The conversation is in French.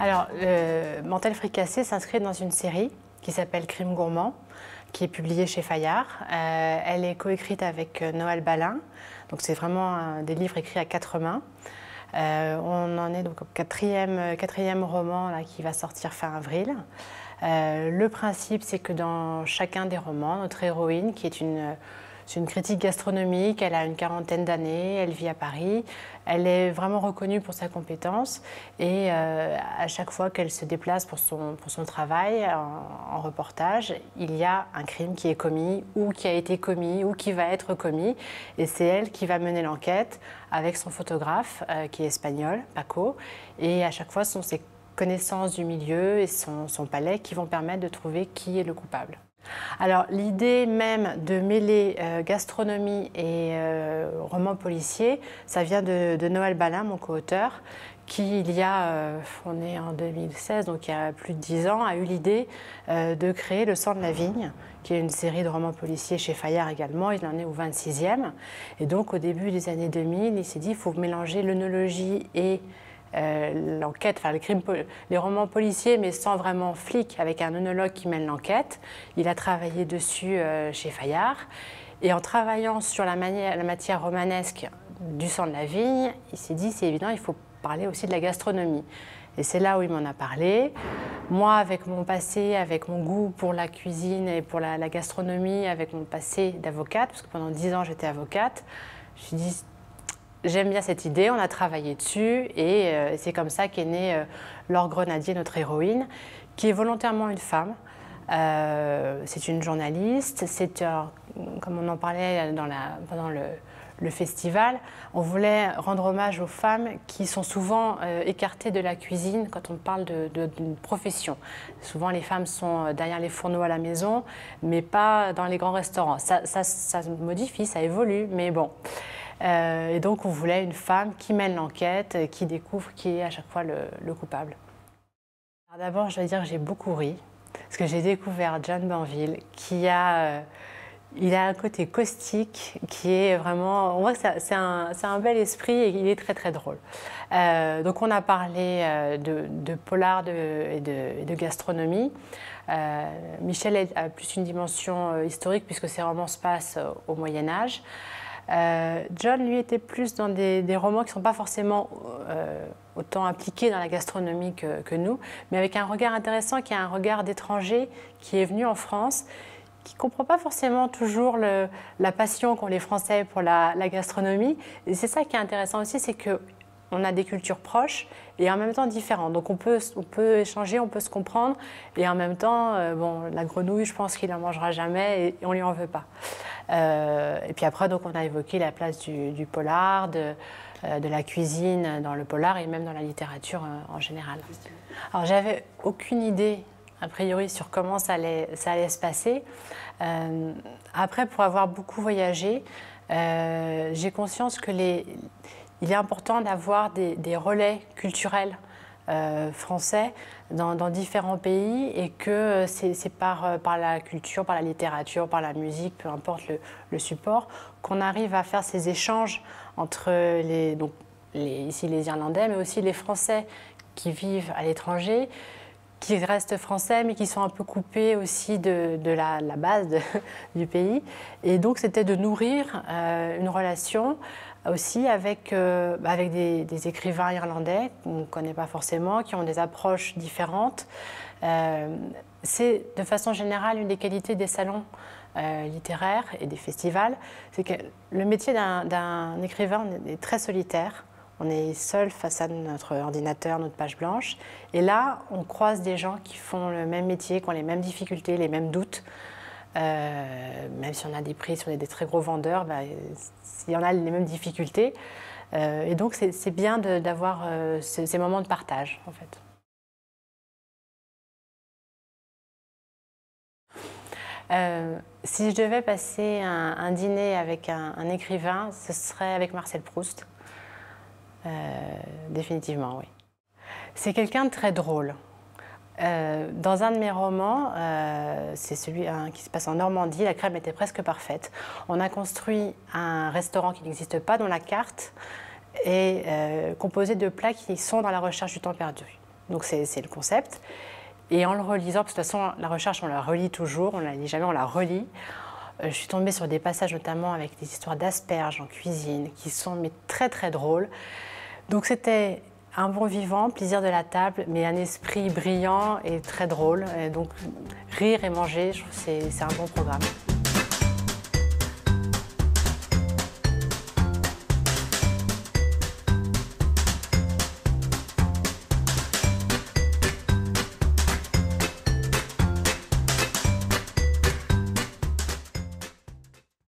Alors, Mantel fricassé s'inscrit dans une série qui s'appelle Crime gourmand, qui est publiée chez Fayard. Euh, elle est coécrite avec euh, Noël Balin, donc c'est vraiment des livres écrits à quatre mains. Euh, on en est donc au quatrième, roman qui va sortir fin avril. le principe, c'est que dans chacun des romans, notre héroïne, qui est une c'est une critique gastronomique, elle a une quarantaine d'années, elle vit à Paris, elle est vraiment reconnue pour sa compétence et euh, à chaque fois qu'elle se déplace pour son, travail en, reportage, il y a un crime qui est commis ou qui a été commis ou qui va être commis et c'est elle qui va mener l'enquête avec son photographe euh, qui est espagnol, Paco, et à chaque fois ce sont ses connaissances du milieu et son palais qui vont permettre de trouver qui est le coupable. Alors l'idée même de mêler euh, gastronomie et euh, roman policier, ça vient de, Noël Balin, mon co-auteur, qui il y a, euh, on est en 2016, donc il y a plus de dix ans, a eu l'idée de créer Le sang de la vigne, qui est une série de romans policiers chez Fayard également, il en est au 26e. Et donc au début des années 2000, il s'est dit, il faut mélanger l'œnologie et euh, l'enquête, enfin les, romans policiers, mais sans vraiment flic, avec un œnologue qui mène l'enquête. Il a travaillé dessus euh, chez Fayard. Et en travaillant sur la, la, matière romanesque du sang de la vigne, il s'est dit, c'est évident, il faut parler aussi de la gastronomie. Et c'est là où il m'en a parlé. Moi, avec mon passé, avec mon goût pour la cuisine et pour la, la gastronomie, avec mon passé d'avocate, parce que pendant dix ans j'étais avocate, je me suis dit, j'aime bien cette idée, on a travaillé dessus et euh, c'est comme ça qu'est née euh, Laure Grenadier, notre héroïne, qui est volontairement une femme. Euh, c'est une journaliste, c'est, comme on en parlait pendant le, festival, on voulait rendre hommage aux femmes qui sont souvent écartées de la cuisine quand on parle d'une profession. Souvent, les femmes sont derrière les fourneaux à la maison, mais pas dans les grands restaurants. Ça, ça, ça modifie, ça évolue, mais bon. Euh, et donc, on voulait une femme qui mène l'enquête, qui découvre qui est à chaque fois le, coupable. D'abord, je dois dire que j'ai beaucoup ri, parce que j'ai découvert John Banville, qui a, euh, il a un côté caustique, qui est vraiment, on voit que c'est un, un, bel esprit et il est très très drôle. Euh, donc, on a parlé de, polar et, de, gastronomie. Michel a plus une dimension historique puisque ses romans se passent au Moyen Âge. Euh, John, lui, était plus dans des, romans qui ne sont pas forcément euh, autant impliqués dans la gastronomie que, nous, mais avec un regard intéressant qui est un regard d'étranger qui est venu en France, qui ne comprend pas forcément toujours la passion qu'ont les Français pour la, gastronomie. Et c'est ça qui est intéressant aussi, c'est que on a des cultures proches et en même temps différentes. Donc on peut, on peut échanger, on peut se comprendre et en même temps, euh, bon, la grenouille, je pense qu'il n'en mangera jamais et on ne lui en veut pas. Euh, et puis après, donc, on a évoqué la place du, polar, de, euh, de, la cuisine dans le polar et même dans la littérature euh, en général. Alors, j'avais aucune idée, a priori, sur comment ça allait, se passer. après, pour avoir beaucoup voyagé, j'ai conscience que les, il est important d'avoir des relais culturels euh, français dans, différents pays et que c'est par, euh, par la culture, par la littérature, par la musique, peu importe le, support, qu'on arrive à faire ces échanges entre les, donc ici les Irlandais, mais aussi les Français qui vivent à l'étranger, qui restent français, mais qui sont un peu coupés aussi de, de la, base du pays. Et donc, c'était de nourrir euh, une relation aussi avec, euh, bah, avec des, écrivains irlandais qu'on ne connaît pas forcément, qui ont des approches différentes. Euh, c'est de façon générale une des qualités des salons euh, littéraires et des festivals, c'est que le métier d'un écrivain est très solitaire. On est seul face à notre ordinateur, notre page blanche. Et là, on croise des gens qui font le même métier, qui ont les mêmes difficultés, les mêmes doutes. Euh, même si on a des prix sur des, très gros vendeurs, bah, il y en a les mêmes difficultés. Euh, et donc, c'est bien d'avoir euh, ces, moments de partage, en fait. si je devais passer un, dîner avec un, un, écrivain, ce serait avec Marcel Proust. définitivement, oui. C'est quelqu'un de très drôle. Euh, dans un de mes romans, euh, c'est celui qui se passe en Normandie, la crème était presque parfaite. On a construit un restaurant qui n'existe pas, dont la carte est euh, composée de plats qui sont dans la recherche du temps perdu. Donc c'est le concept. Et en le relisant, parce que de toute façon, la recherche, on la relit toujours, on la lit jamais, on la relit. Euh, je suis tombée sur des passages notamment avec des histoires d'asperges en cuisine qui sont mais, très très drôles. Donc c'était un bon vivant, plaisir de la table, mais un esprit brillant et très drôle. donc rire et manger, je trouve c'est un bon programme.